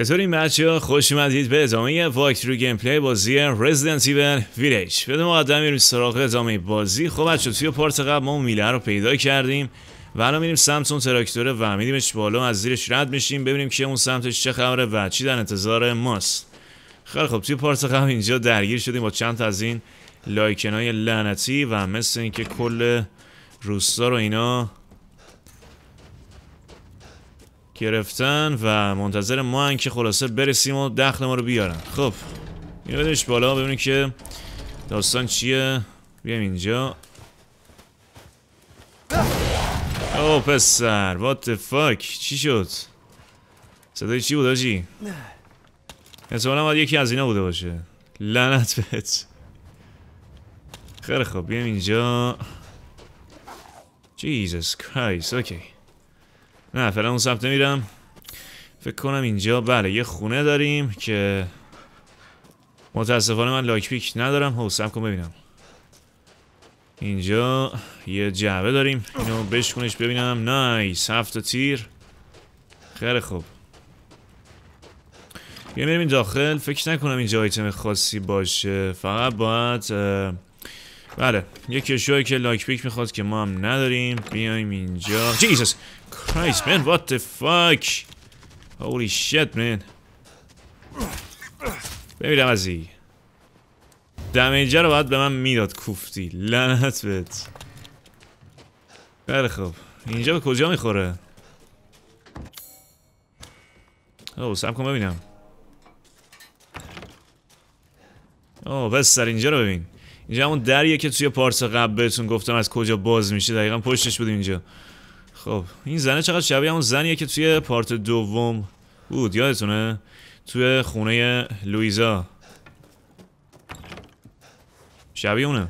چطورین بچه ها خوش اومدید به ادامه walkthrough gameplay بازی رزیدنت ایول ویلیج بی مقدمه میریم سراغ ادامه بازی. خب بچه توی part قبل ما میله رو پیدا کردیم و الان میریم سمت اون تراکتوره و میدیمش بالا از زیرش رد میشیم. ببینیم که اون سمتش چه خبره و چی در انتظار ماست. خیلی خب توی part قبل اینجا درگیر شدیم با چند از این lycan ای لعنتی و مثل اینکه کل روستا رو اینا گرفتن و منتظر ما هن که خلاصه برسیم و دخل ما رو بیارن. خب اینو بدش بالا ببینیم که داستان چیه. بیایم اینجا. او پسر what the fuck چی شد؟ صدای چی بود آجی؟ احتمالا باید یکی از اینا بوده باشه. لعنت بهت. خیلی خب بیایم اینجا. Jesus Christ اوکی نه فعلا اون سمت نمیرم فکر کنم اینجا بله یه خونه داریم که متاسفانه من لاک پیک ندارم. سب کن ببینم. اینجا یه جعبه داریم. اینو بشکنش ببینم. نایس هفت تیر. خیلی خوب بیا میریم داخل. فکر نکنم اینجا آیتم خاصی باشه. فقط باید بله یه کشوهایی که لاک پیک می‌خواد که ما هم نداریم. بیایم اینجا. جیسس Christ man what the fuck? Holy shit man. بمیرم از ای دمیجه رو باید به من می‌داد کوفتی. لعنت بهت. خیلی خب. اینجا به کجا می‌خوره؟ او سب کن ببینم. او بس سر اینجا رو ببین. اینجا همون دریه که توی پارس قبل بهتون گفتم از کجا باز میشه. دقیقا پشتش بود اینجا. خب این زنه چقدر شبیه همون زنیه که توی پارت دوم بود یادتونه؟ توی خونه لویزا شبیه اونه.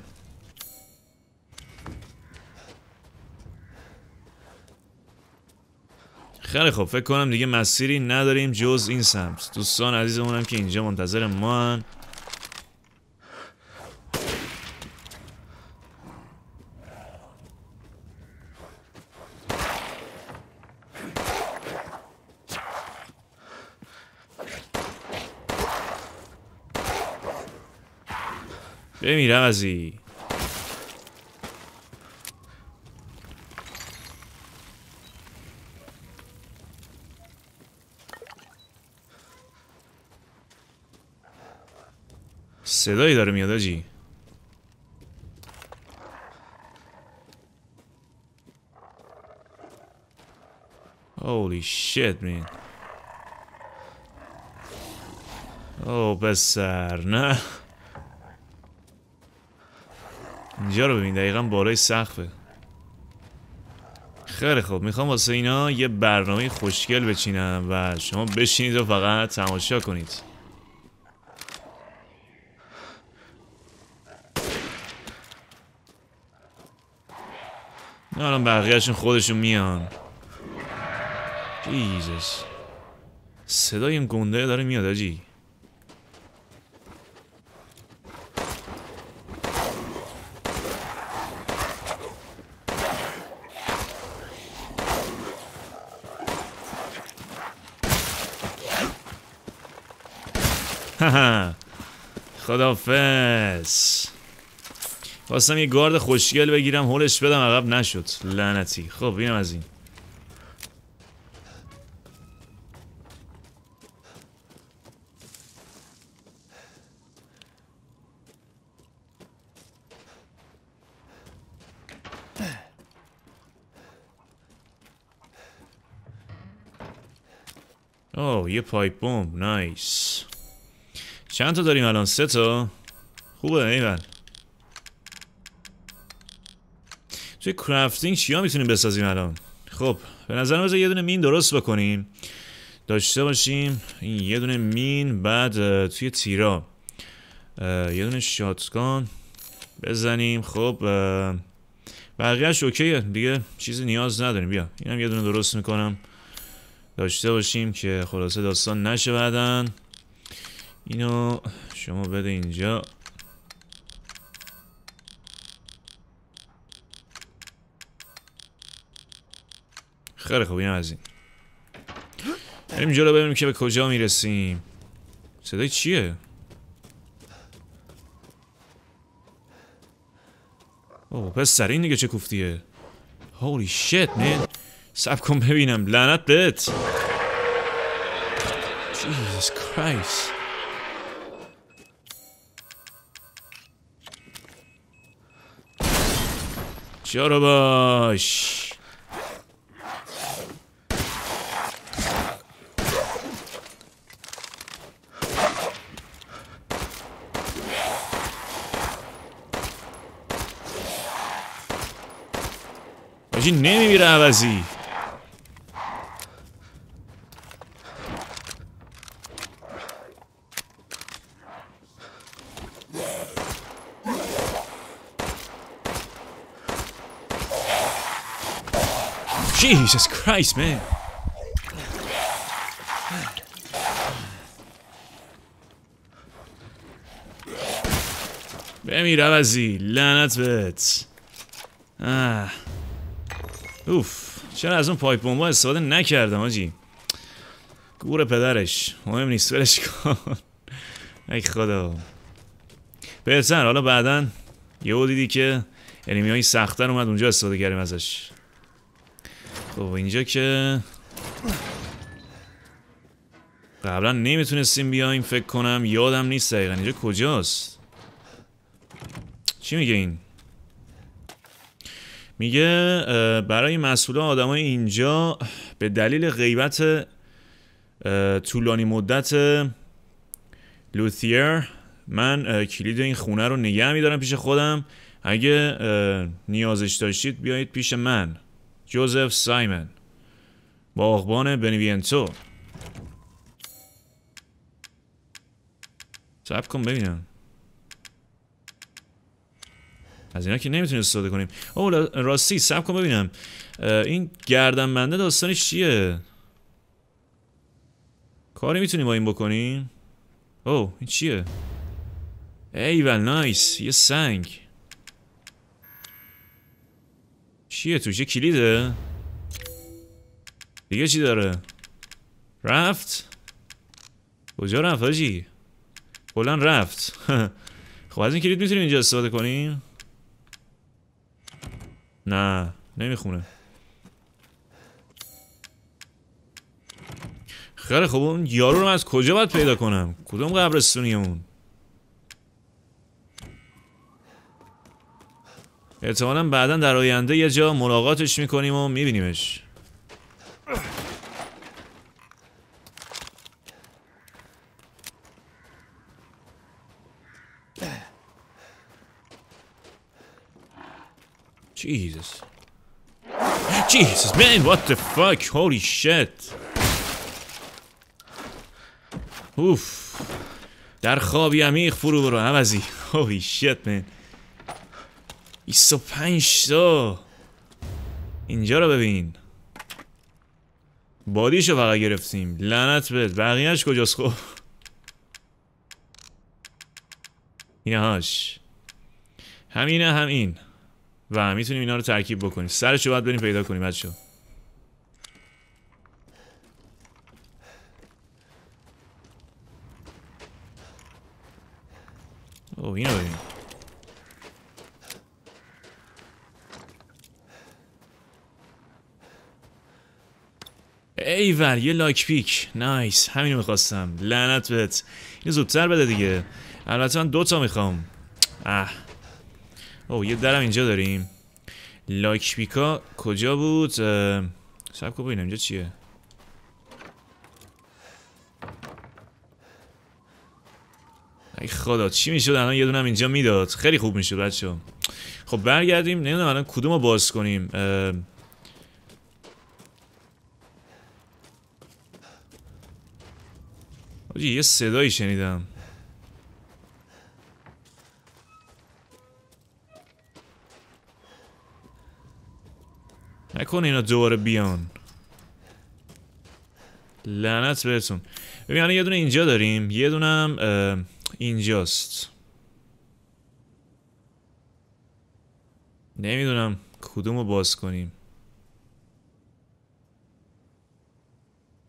خیلی خب فکر کنم دیگه مسیری نداریم جز این سمت. دوستان عزیزمونم که اینجا منتظر ما بمیرم از ای صدایی داره میاد آجی. Holy shit man. او بسر نه. اینجا رو ببین دقیقا بالای سقفه. خیلی خوب. می‌خوام واسه اینا یه برنامه خوشگل بچینم و شما بشینید و فقط تماشا کنید. الان بقیهشون خودشون میان. جیزس صدای این گنده داره میاد آجی. خدافز خواستم یه گارد خوشگل بگیرم هولش بدم عقب نشد. لعنتی. خب بینم از این. اوه یه pipe bomb nice. چند تا داریم الان؟ سه تا. خوبه ایول. توی crafting چیا می‌تونیم بسازیم الان؟ خب به نظر بذار یه دونه مین درست بکنیم. داشته باشیم. این یه دونه مین بعد توی تیرا. یه دونه shotgun بزنیم. خب بقیهش OK ه دیگه چیزی نیاز نداریم. بیا اینم یه دونه درست می‌کنم. داشته باشیم که خلاصه داستان نشه بعدن اینو شما بده اینجا. خیلی خوب این از این. بریم جلو ببینیم که به کجا می‌رسیم. صدای چیه؟ اوه پس این دیگه چه کوفتیه؟ هولی شیت من سب کن ببینم. لعنت بهت. Jesus Christ. جارو باش؟ آجی نمیمیره عوضی. Jesus Christ, man. بمیر عوضی لعنت بهت آه. اوف چرا از اون پایپ بمبا استفاده نکردم آجی؟ گور پدرش. مهم نیست برش کن. ای خدا. بهتر حالا بعدا یه دیدی که انیمی های سختتر اومد اونجا استفاده کردیم ازش. خب اینجا که قبلا نمی‌تونستیم بیایم فکر کنم یادم نیست دقیقا. اینجا کجاست؟ چی میگه این؟ میگه برای مسئولان آدمای اینجا به دلیل غیبت طولانی مدت لوثیر من کلید این خونه رو نگه میدارم پیش خودم. اگه نیازش داشتید بیایید پیش من. جوزف سایمن. باغبان بنیوینتو سب کن ببینم. از اینا که نمی‌تونیم استفاده کنیم. او راستی سب کن ببینم. این گردنبنده داستانش چیه؟ کاری می‌تونیم با این بکنیم؟ او این چیه؟ ایول نایس. یه سنگ. چیه توش یه کلیده؟ دیگه چی داره؟ رفت؟ کجا رفت هاجی بلند رفت. خب از این کلید می‌تونیم اینجا استفاده کنیم؟ نه نمی‌خونه. خیلی خب اون یارو رو از کجا باید پیدا کنم؟ کدوم قبرستونی اون؟ احتمالا بعدا در آینده یه جا ملاقاتش می‌کنیم و میبینیمش Jesus. Jesus, man, what the fuck? Holy shit. اوف در خوابی عمیق فرو برو عوضی Holy shit, man. 25 تا. اینجا رو ببین. بادیشو فقط گرفتیم. لعنت بهت بقیهش کجاست خب؟ اینهاش همینه هم این و می‌تونیم اینا رو ترکیب بکنیم. سرشو باید بریم پیدا کنیم بچه او اینو ببین. ایول یه لاک پیک. نایس همینو می‌خواستم. لعنت بهت. اینو زودتر بده دیگه. البته من دوتا می‌خوام. اه. او یه درم اینجا داریم. لاک پیکا کجا بود؟ سب کن ببینم اینجا چیه؟ ای خدا چی می‌شد؟ الان یه دونم اینجا می‌داد. خیلی خوب می‌شد بچه خب برگردیم. نمی‌دونم الان کدوم رو باز کنیم. آجی یه صدایی شنیدم نکن اینا دوباره بیان لعنت بهتون ببین یه دونه اینجا داریم یه دونم اینجاست نمی‌دونم کدوم رو باز کنیم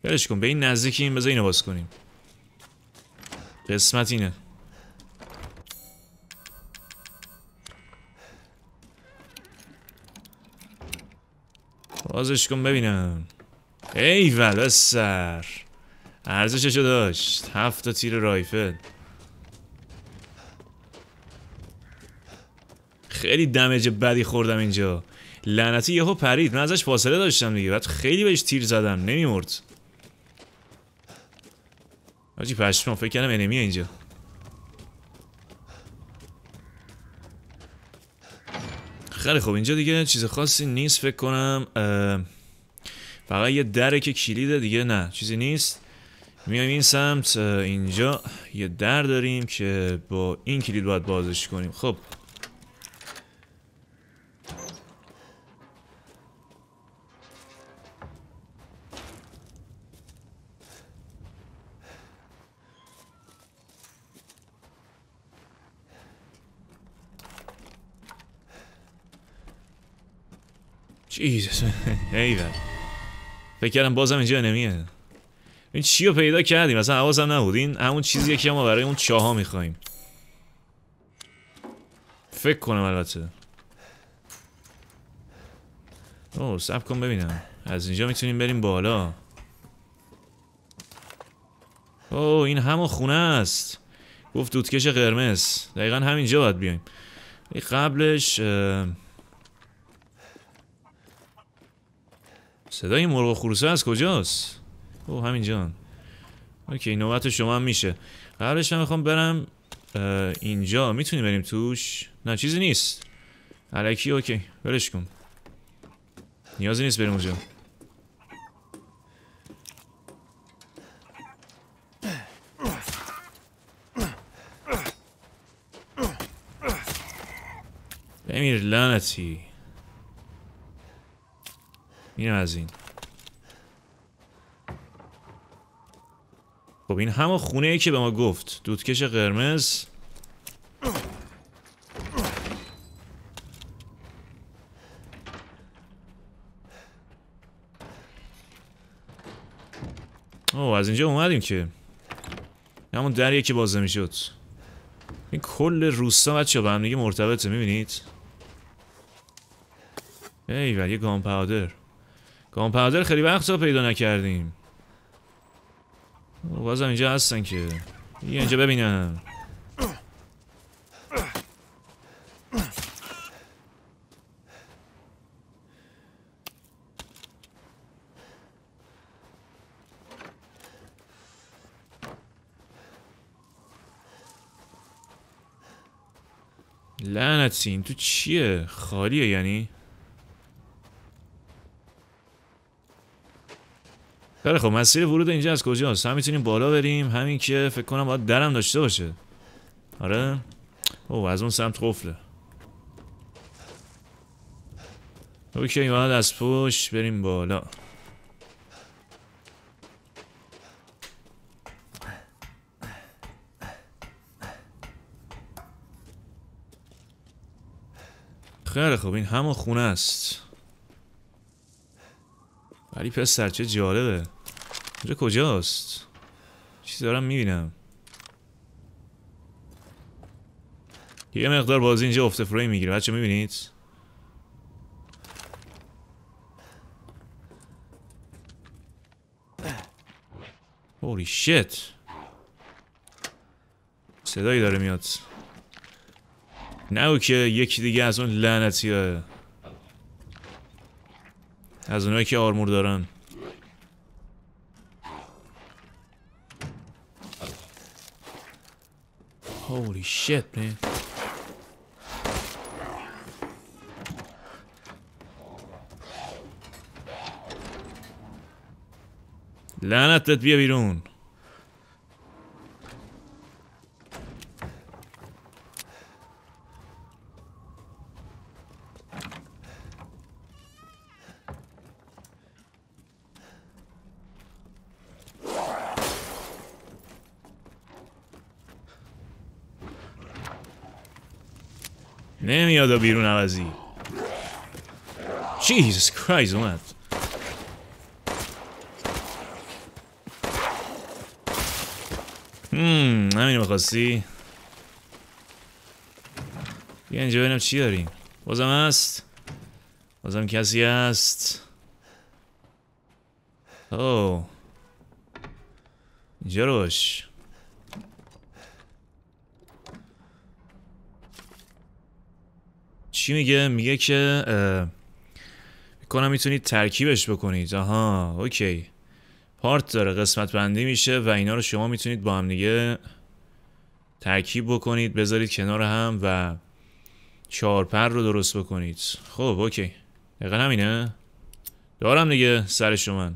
ولش کن به این نزدیکیم بذار اینو باز کنیم قسمت اینه. بازش کن ببینم. ایول سر. ارزششو داشت. هفت تا تیر رایفل. خیلی دمج بدی خوردم اینجا. لعنتی یهو پرید. من ازش فاصله داشتم دیگه. بعد خیلی بهش تیر زدم. نمیمرد. آجی پشمان فکر کردم انمیه اینجا خیلی خوب اینجا دیگه چیز خاصی نیست فکر کنم فقط یه دره که کلیده دیگه نه چیزی نیست. میایم این سمت اینجا یه در داریم که با این کلید باید بازش کنیم. خب. جیزس ایول فکر کردم بازم اینجا نمیه. این چی رو پیدا کردیم؟ مثلا حواسم نبود. این همون چیزیه که ما برای اون چاها می‌خوایم فکر کنم البته. اوه سب کن ببینم. از اینجا می‌تونیم بریم بالا. اوه این همون خونه است. گفت دودکش قرمز. دقیقا همینجا باید بیایم. قبلش صدای مرغ خروسه از کجاست؟ او همینجا اوکی نوبت شما هم میشه. قبلش من می‌خوام برم اینجا. می‌تونیم بریم توش؟ نه چیزی نیست. علکی اوکی. برش کن. نیازی نیست بریم اونجا. بمیر لعنتی. اینم از این. خب این همه خونه ای که به ما گفت. دودکش قرمز. اوه از اینجا اومدیم که. همون دریه که بازه می‌شد. این کل روستا بچه به هم دیگه مرتبطه می‌بینید؟ ای یه گام پاودر کامپاودر خیلی وقت ها پیدا نکردیم بازم اینجا هستن که یه اینجا ببینم لعنتی این تو چیه؟ خالیه یعنی؟ خیلی خب مسیر ورود اینجا از کجاست؟ هم می‌تونیم بالا بریم همین که فکر کنم باید درم داشته باشه. آره؟ او از اون سمت قفله. اوکی باید از پشت بریم بالا. خیلی خب این همون خونه است. ولی پسر چه جالبه. اینجا کجاست؟ چیزی دارم می‌بینم. یه مقدار بازی اینجا افت فریم می‌گیره. بچه می‌بینید؟ هولی شت صدایی داره میاد. نه که یکی دیگه از اون لعنتی از اونایی که آرمور دارن Holy shit, man. لعنتت بیا بیرون خدا بیرون عوضی. جیزس کرایز اومد. هم همینو بخواستی بیا اینجا ببینم چی داریم. بازم هست؟ بازم کسی هست؟ او اینجا روش چی میگه؟ میگه که کنم می‌تونید ترکیبش بکنید. آها اوکی. پارت داره قسمت بندی میشه و اینا رو شما می‌تونید با هم دیگه ترکیب بکنید بذارید کنار هم و چارپر رو درست بکنید. خب اوکی. دقیقا همینه. دارم دیگه سر شما.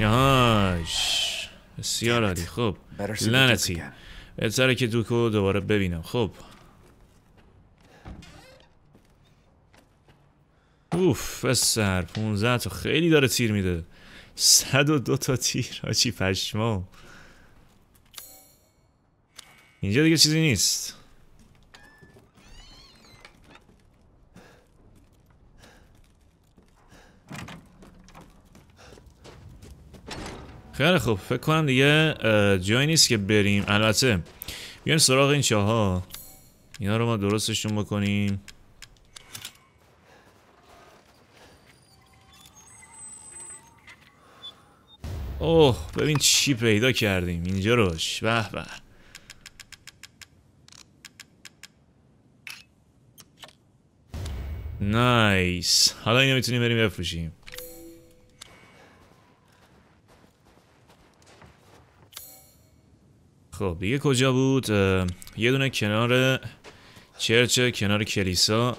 یهاش. بسیار عالی. خب لعنتی. بهتره که دوکو دوباره ببینم. خب. اوف بسر 15 تا خیلی داره تیر میده. صد و دو تا تیر آچی پشما اینجا دیگه چیزی نیست. خیلی خوب فکر کنم دیگه جایی نیست که بریم. البته بیایم سراغ این چاه ها اینا رو ما درستشون بکنیم. اوه ببین چی پیدا کردیم. اینجا روش به به. نایس. حالا اینو می‌تونیم بریم بفروشیم. خب دیگه کجا بود؟ یه دونه کنار چرچ کنار کلیسا.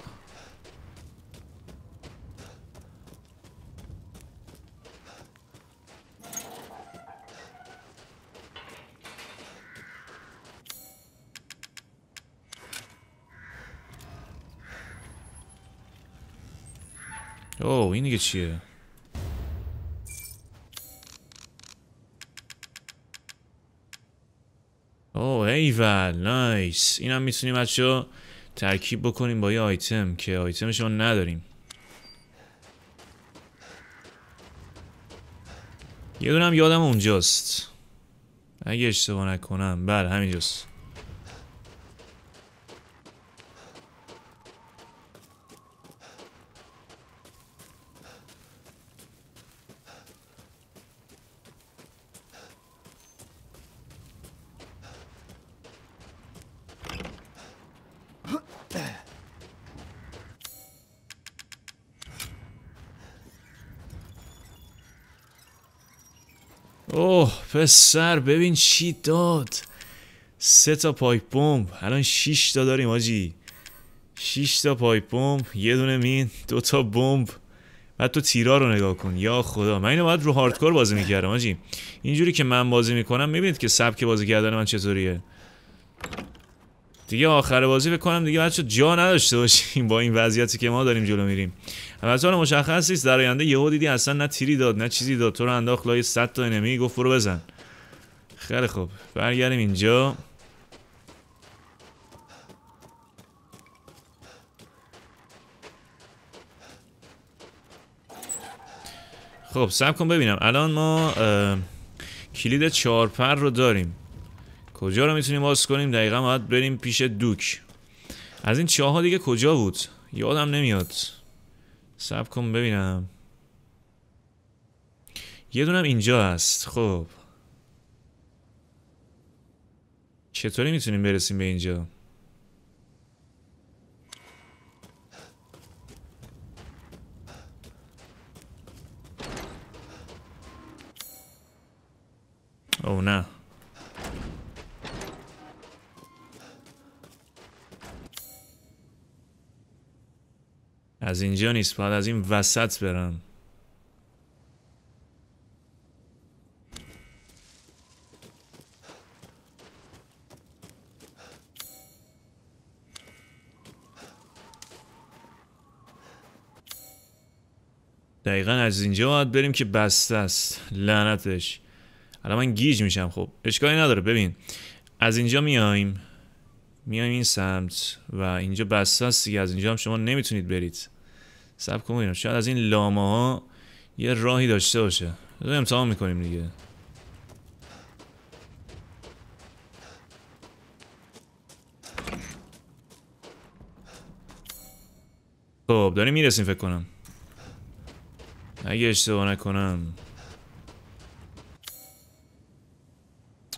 اوه این دیگه چیه اوه ایول نایس اینم می‌تونیم بچه ترکیب بکنیم با یه آیتم که آیتمش رو نداریم یه دونم یادم اونجاست اگه اشتباه نکنم بله همینجاست اوه پسر ببین چی داد. سه تا pipe bomb الان 6 تا داریم آجی. 6 تا pipe bomb یه دونه مین دو تا بمب. تعداد تیرا رو نگاه کن. یا خدا من اینو باید رو hardcore بازی می‌کردم آجی. اینجوری که من بازی می‌کنم می‌بینید که سبک بازی کردن من چطوریه. دیگه آخر بازی فکر کنم دیگه بچه جا نداشته باشیم با این وضعیتی که ما داریم جلو میریم. البته مشخص نیست در آینده یهو دیدی اصلا نه تیری داد نه چیزی داد. تو رو انداخت لای 100 تا انمی گفت برو بزن. خیلی خوب. برگردیم اینجا. خب سب کن ببینم. الان ما کلید چارپر رو داریم. کجا رو می‌تونیم باز کنیم؟ دقیقا باید بریم پیش دوک. از این چاه ها دیگه کجا بود؟ یادم نمیاد. سب کن ببینم. یه دونم اینجا هست خب. چطوری می‌تونیم برسیم به اینجا؟ او نه. از اینجا نیست باید از این وسط برم. دقیقا از اینجا باید بریم که بسته است. لعنتش الان من گیج میشم. خب اشکالی نداره. ببین از اینجا میایم. میایم این سمت و اینجا بسته است دیگه. از اینجا هم شما نمی‌تونید برید. سب کن شاید از این لاما ها یه راهی داشته باشه. رو امتحان می‌کنیم دیگه. خب داریم می‌رسیم فکر کنم. اگه اشتباه نکنم.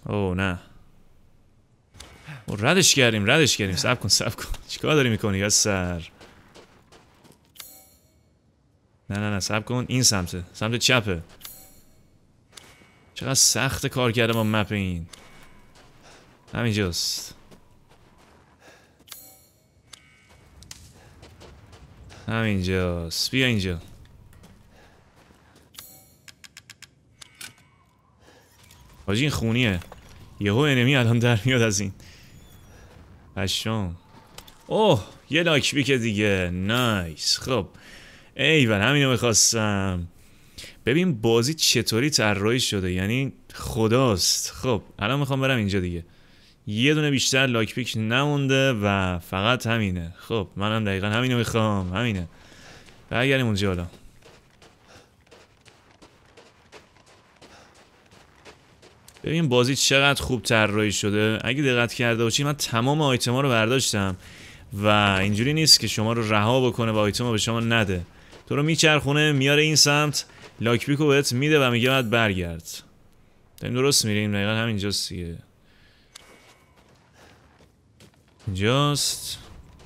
او نه. او ردش کردیم ردش کردیم. سب کن سب کن. چیکار داری می‌کنی یا سر نه نه نه سب کن این سمته سمت چپه. چقدر سخت کار کرده با مپ این. همینجاست همینجاست بیا اینجا. حاجی این خونیه. یهو انمی الان در میاد از این. پشم اوه یه لاک که دیگه. نایس. خب. ایول همینو می‌خواستم. ببین بازی چطوری طراحی شده یعنی خداست. خب الان می‌خوام برم اینجا دیگه. یه دونه بیشتر لاک پیک نمونده و فقط همینه. خب منم دقیقا همینو می‌خوام همینه. برگردیم اونجا حالا. ببین بازی چقدر خوب طراحی شده. اگه دقت کرده باشی من تمام آیتما رو برداشتم و اینجوری نیست که شما رو رها بکنه و آیتم رو به شما نده. تو رو میچرخونه میاره این سمت لاکپیک رو بهت میده و میگه باید برگرد. داریم درست میریم دقیقا همینجاست دیگه. اینجاست.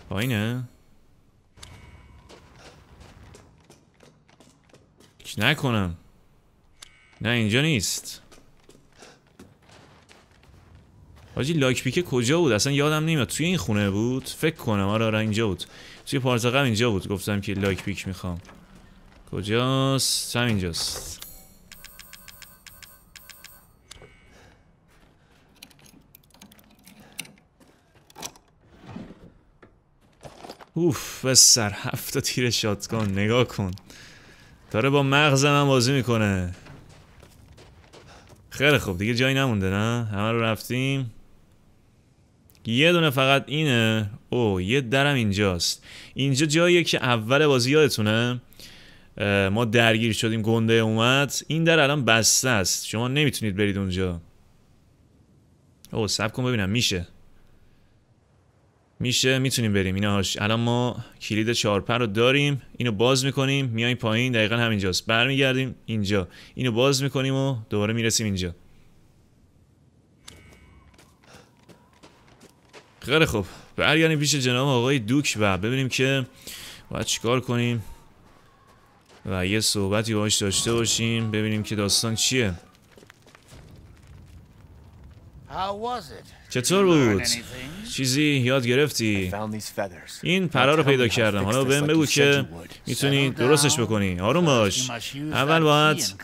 پایینه؟ نکنم. نه اینجا نیست. حاجی لاک پیک کجا بود؟ اصلا یادم نمیاد توی این خونه بود؟ فکر کنم. آره آره اینجا بود. توی پارت اینجا بود گفتم که لاک پیک می‌خوام. کجاست؟ همینجاست اوف به سر هفت تیر شاتگان نگاه کن. داره با مغز من بازی می‌کنه. خیلی خوب دیگه جایی نمونده نه؟ همه رو رفتیم. یه دونه فقط اینه. او یه درم اینجاست. اینجا جاییه که اول بازی یادتونه. ما درگیر شدیم گنده اومد. این در الان بسته است. شما نمی‌تونید برید اونجا. او سب کن ببینم. میشه. میشه می‌تونیم بریم. اینا هاش الان ما کلید چارپر رو داریم. اینو باز می‌کنیم. میایم پایین. دقیقا همینجاست. برمیگردیم اینجا. اینو باز می‌کنیم و دوباره می‌رسیم اینجا. خیلی خوب. برگردیم پیش جناب آقای دوک و ببینیم که باید چیکار کنیم و یه صحبتی باش داشته باشیم. ببینیم که داستان چیه. چطور بود؟ چیزی یاد گرفتی؟ این پرا رو پیدا کردم. حالا بهم بگو که می‌تونی درستش بکنی. آروم باش. اول باید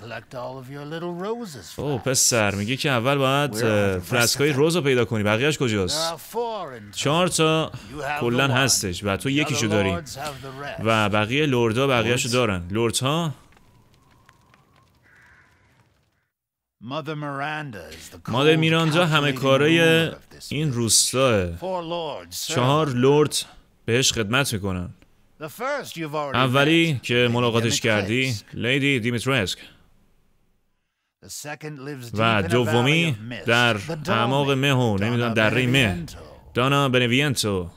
او پسر میگه که اول باید فرسکای روز رو پیدا کنی. بقیهش کجاست؟ چهار تا کلن هستش و تو یکیشو داری. و بقیه لوردا بقیهشو دارن. لوردها مادر میراندا همه کارای این روستاه. چهار لورد بهش خدمت می‌کنن. اولی که ملاقاتش کردی لیدی دیمیترسک و دومی در اعماق مه و نمی‌دونم دره مه. دانا بنوینتو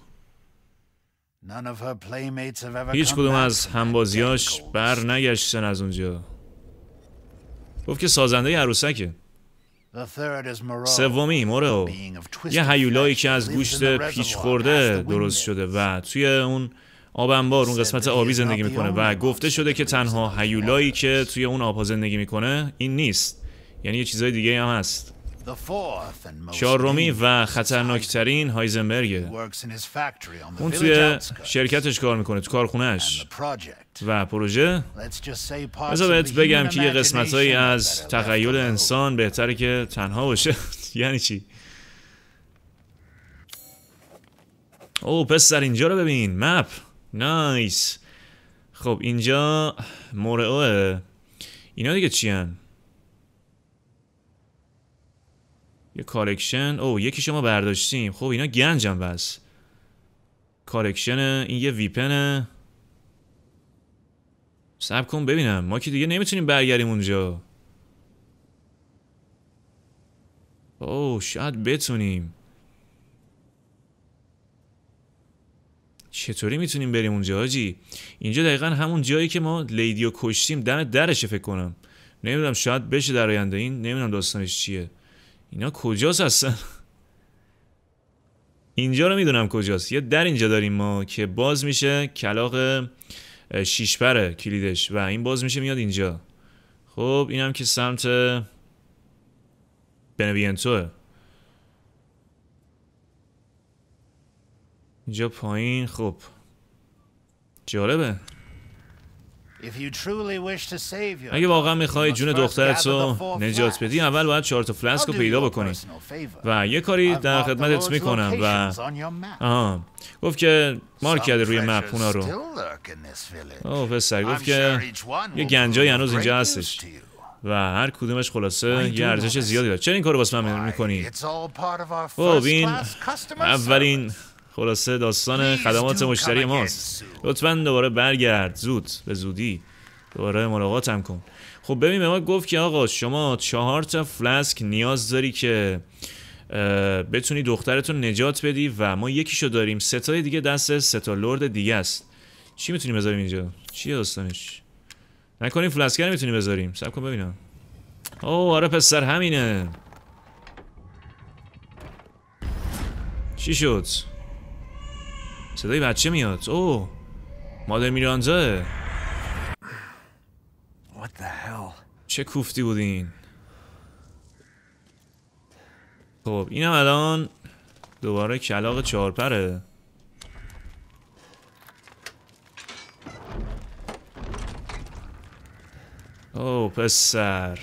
هیچ کدوم از همبازیاش بر نگشتن از اونجا. گفت که سازنده عروسکه. سومی مورو یه هیولایی که از گوشت پیچ خورده درست شده و توی اون آب انبار اون قسمت آبی زندگی می‌کنه و گفته شده که تنها هیولایی که توی اون آبها زندگی می‌کنه این نیست. یعنی یه چیزای دیگه هم هست. چهارمی و خطرناکترین هایزنبرگه اون توی شرکتش کار می‌کنه تو کارخونهش و پروژه؟ بذار بهت بگم که یه قسمت هایی از تخیل انسان بهتره که تنها باشه. یعنی چی؟ او پسر اینجا رو ببین. مپ نایس خب اینجا مورئوه. اینا دیگه چی هن؟ یه کارکشن. او یکی شما برداشتیم خب اینا گنجم بس. کارکشن این یه ویپنه. سب کن ببینم. ما که دیگه نمی‌تونیم برگردیم اونجا. او شاید بتونیم. چطوری می‌تونیم بریم اونجا حاجی اینجا دقیقا همون جایی که ما لیدیو کشتیم. دم درشه فکر کنم. نمی‌دونم شاید بشه در آینده. این نمی‌دونم داستانش چیه. اینا کجاست هستن اینجا رو می‌دونم کجاست. یه در اینجا داریم ما که باز میشه کلاق شیشپره کلیدش و این باز میشه میاد اینجا. خب اینم که سمت بنوینتوه. اینجا پایین خب. جالبه. اگه واقعا می‌خوای جون دخترت رو نجات بدی اول باید چهار تا فلسک رو پیدا بکنی. و یه کاری در خدمتت می‌کنم و آها گفت که مارک کرده روی مپ رو. اوه پسر گفت که یه گنجایی هنوز اینجا هستش. و هر کدومش خلاصه یه ارزش زیادی داره. چرا این کارو واسه من می‌کنی؟ خب این اولین خلاصه داستان خدمات مشتری ماست. لطفا دوباره برگرد. زود به زودی. دوباره ملاقاتم کن. خب ببین به ما گفت که آقا شما چهار تا فلسک نیاز داری که بتونی دخترتون نجات بدی و ما یکیشو داریم. ستای دیگه دست ستا لرد دیگه است. چی می‌تونیم بذاریم اینجا؟ چیه داستانش؟ نکنیم فلسکر می‌تونیم بذاریم. سب کن ببینم. اوه آره پسر همینه. چی شد؟ صدای بچه میاد. اوه مادر میرانزا چه کوفتی بودین؟ خب اینم الان دوباره کلاق چهارپره. او پسر.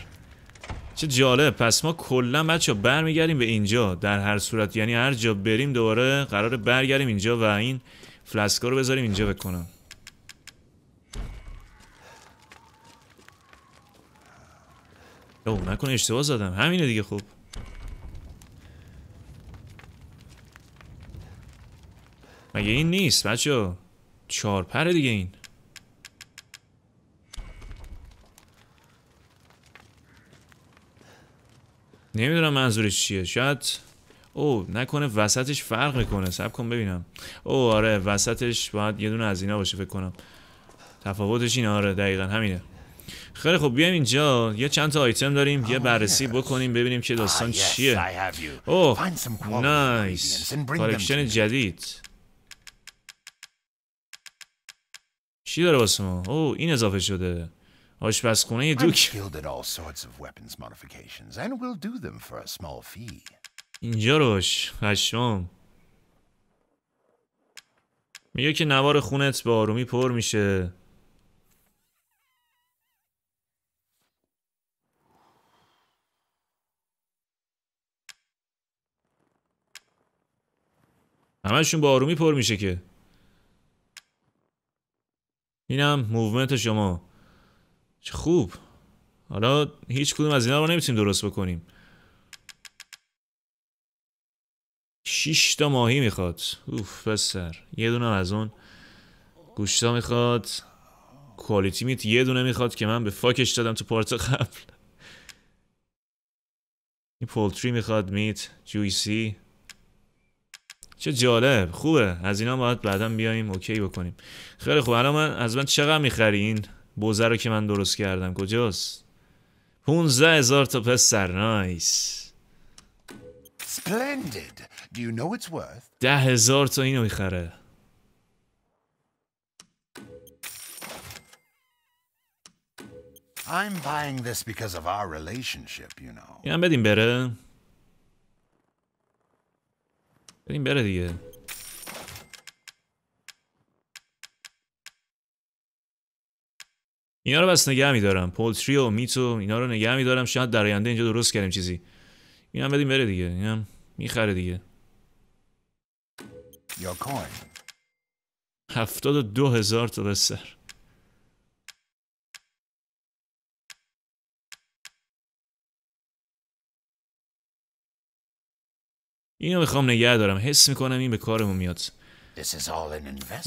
چه جالب. پس ما کلا بچه برمیگردیم به اینجا. در هر صورت یعنی هر جا بریم دوباره قرار برگردیم اینجا و این فلسکا رو بذاریم اینجا بکنم او نکنه اشتباه زدم. همینه دیگه خوب مگه این نیست؟ بچه چهار پر دیگه این. نمی‌دونم منظورش چیه. شاید او نکنه وسطش فرق می‌کنه صبر کن ببینم. او آره وسطش باید یه دونه از اینا باشه فکر کنم. تفاوتش این آره دقیقا همینه. خیلی خب بیایم اینجا. یه چند تا آیتم داریم. یه بررسی بکنیم ببینیم که داستان چیه. اوه nice collection جدید. چی داره واسه ما؟ اوه این اضافه شده. آشپزخونه دوک اینجا روش هشم میگه که نوار خونت به آرومی پر میشه. همشون با آرومی پر میشه که. اینم movement شما. چه خوب. حالا هیچ کدوم از اینا رو نمی‌تونیم درست بکنیم. شیش تا ماهی می‌خواد. اوف پسر یه دونه از اون گوشتا می‌خواد. کوالیتی میت یه دونه می‌خواد که من به فاکش دادم تو پارت قبل. این پولتری می‌خواد میت جویسی. چه جالب. خوبه. از اینا باید بعدا بیایم اوکی بکنیم. خیلی خوب. الان من از من چقدر می‌خری؟ این بوزه رو که من درست کردم. کجاست؟ 15 هزار تا پسر. نایس. ده هزار تا اینو می‌خره. I'm buying this because of our relationship, you know. اینم بدیم بره. بدیم بره دیگه. اینا رو بس نگه میدارم. پولتری و میتو اینا رو نگه میدارم. شاید در آینده اینجا درست کردیم چیزی. اینم بدیم بره دیگه. اینم می‌خره دیگه. هفتاد و دو هزار تا بسر اینو می‌خوام نگه دارم. حس می‌کنم این به کارمون میاد.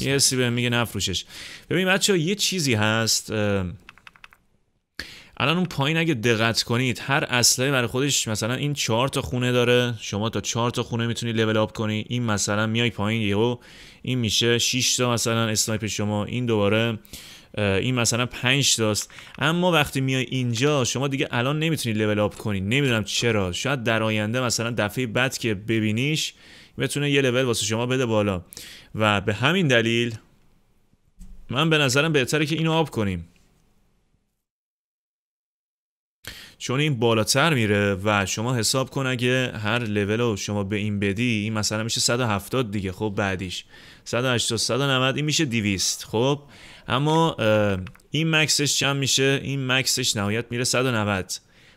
یه حسی به میگه نفروشش ببین بچه یه چیزی هست الان اون پایین اگه دقت کنید هر اسلحه برای خودش مثلا این چهار تا خونه داره شما تا چهار تا خونه می‌تونی لول اپ کنی این مثلا میای پایین یهو این میشه 6 تا مثلا اسنایپ شما این دوباره این مثلا 5 تاست. اما وقتی میای اینجا شما دیگه الان نمی‌تونی لول اپ کنی نمی‌دونم چرا. شاید در آینده مثلا دفعه بعد که ببینیش بتونه یه لول واسه شما بده بالا. و به همین دلیل من به نظرم بهتره که اینو آب کنیم. چون این بالاتر میره و شما حساب کن اگه هر لول رو شما به این بدی این مثلا میشه 170 دیگه خب بعدیش. 180 190 این میشه 200 خب؟ اما این مکسش چند میشه؟ این مکسش نهایت میره 190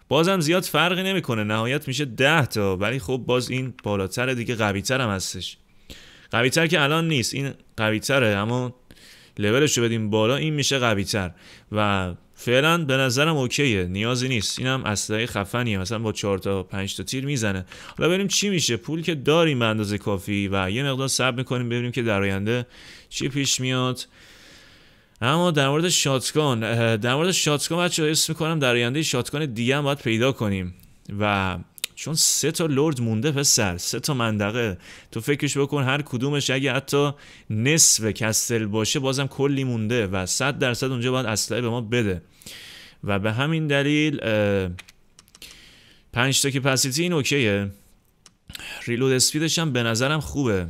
بازم زیاد فرقی نمی‌کنه. نهایت میشه 10 تا. ولی خب باز این بالاتر دیگه قوی تر هم هستش. قوی تر که الان نیست. این قوی تره اما لولش رو بدیم بالا این میشه قوی تر و فعلا به نظرم اوکیه. نیازی نیست. اینم اسلحه خفنیه. مثلا با 4 تا 5 تا تیر می‌زنه. حالا ببینیم چی میشه. پول که داریم به اندازه کافی و یه مقدار صبر می‌کنیم ببینیم که در آینده چی پیش میاد. اما در مورد شاتگان در مورد شاتگان بچه اسم می‌کنم در آینده شاتگان دیگه هم باید پیدا کنیم. و چون سه تا لرد مونده پسر سه تا منطقه تو فکرش بکن هر کدومش اگه حتی نصف کستل باشه بازم کلی مونده و صد درصد اونجا باید اسلحه به ما بده. و به همین دلیل پنج تا کپاسیتی این اوکیه. ریلود اسپیدش هم به نظرم خوبه.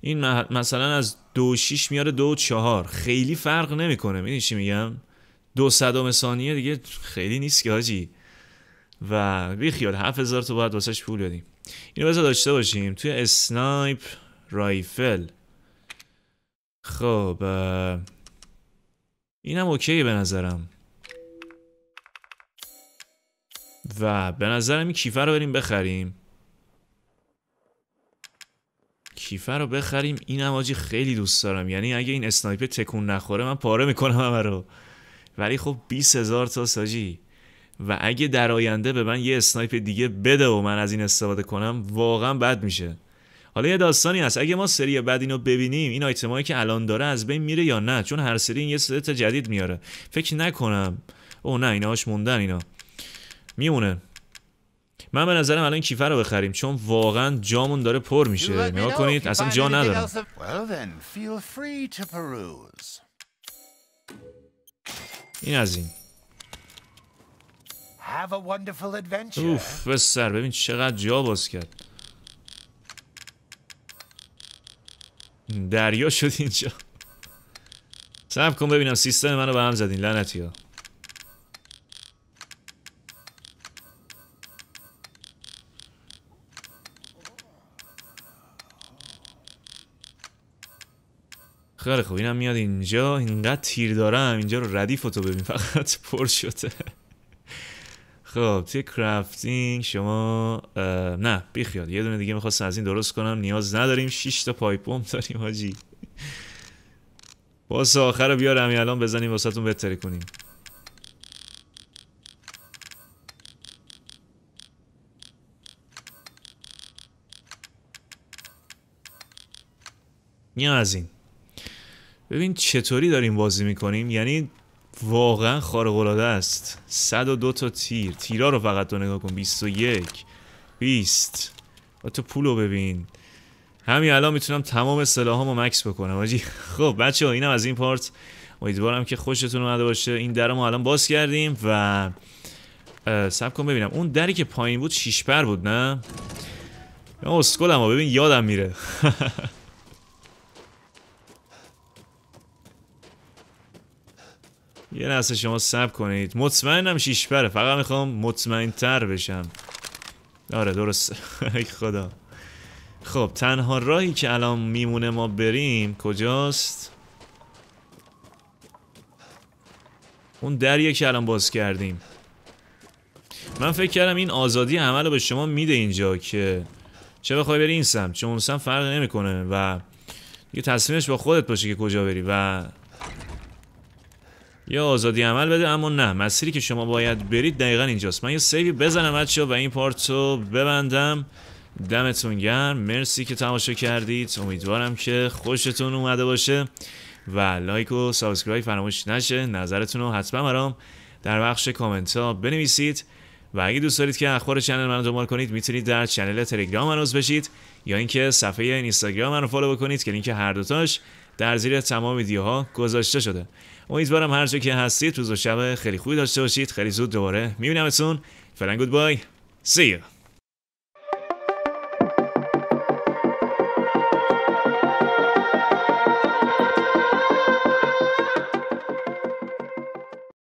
این مثلا از دو شیش میاره دو چهار. خیلی فرق نمی‌کنه. می‌دونی چی میگم؟ دو صدام ثانیه دیگه خیلی نیست که حاجی. و بی خیال 7000 تو باید واسش پول بدیم. اینو بذار داشته باشیم. توی اسنایپ رایفل. خب اینم اوکیه به نظرم. و به نظرم این کیفه رو بریم بخریم. کیفه رو بخریم. این حاجی خیلی دوست دارم. یعنی اگه این snipe تکون نخوره من پاره می‌کنم همه رو. ولی خب 20 هزار تا ساجی. و اگه در آینده به من یه snipe دیگه بده و من از این استفاده کنم واقعا بد میشه. حالا یه داستانی هست. اگه ما سری بعد اینو ببینیم این آیتمایی که الان داره از بین میره یا نه؟ چون هر سری این یه ست جدید میاره. فکر نکنم. او نه ایناش موندن اینا. میمونه. من به نظرم الان کیفر رو بخریم چون واقعا جامون داره پر میشه. نگاه کنید اصلا جا ندارم. این از این. اوف بسر ببین چقدر جا باز کرد. دریا شد اینجا. سب کن ببینم سیستم منو به هم زدین لعنتی ها. خیلی خوب اینم میاد اینجا اینقدر تیر دارم اینجا رو ردیف تو ببین فقط پر شده. خب توی crafting شما نه بیخیال. یه دونه دیگه می‌خواست از این درست کنم نیاز نداریم 6 تا pipe bomb داریم حاجی. boss آخر رو بیار همین الان بزنیم واسه تون بهتری کنیم. این از این. ببین چطوری داریم بازی می‌کنیم؟ یعنی واقعا خارق العاده است 102 تا تیر. تیرا رو فقط تو نگاه کن. 21 20 و تو پولو ببین. همین الان می‌تونم تمام سلاحامو مکس بکنم. آجی خب بچه ها اینم از این پارت. امیدوارم که خوشتون اومده باشه. این در ما الان باز کردیم و سب کن ببینم. اون دری که پایین بود شیش پر بود نه؟ اسکلم ببین یادم میره. یه لحظه شما سب کنید. مطمئنم شیش پره. فقط می‌خوام مطمئن تر بشم. آره درست. ای خدا. خب تنها راهی که الان میمونه ما بریم کجاست؟ اون دریه که الان باز کردیم. من فکر کردم این آزادی عمل رو به شما میده اینجا که چه بخوای بری این سمت؟ چون اون سمت فرق نمی‌کنه و یه تصمیمش با خودت باشه که کجا بری و یا آزادی عمل بده اما نه. مسیری که شما باید برید دقیقا اینجاست. من یه save ی بزنم بچه و این part و ببندم. دمتون گرم. مرسی که تماشا کردید. امیدوارم که خوشتون اومده باشه و لایک و subscribe فراموش نشه. نظرتون رو حتما برام در بخش کامنت ها بنویسید. و اگه دوست دارید که اخبار channel منو دنبال کنید می‌تونید در channel تلگرام من بشید یا اینکه صفحه اینستاگرام من رو follow بکنید که لینک هر دوتاش در زیر تمام ویدیوها گذاشته شده. امیدوارم هر جا که هستید روز و شب خیلی خوبی داشته باشید. خیلی زود دوباره میبینمتون. فعلا goodbye. See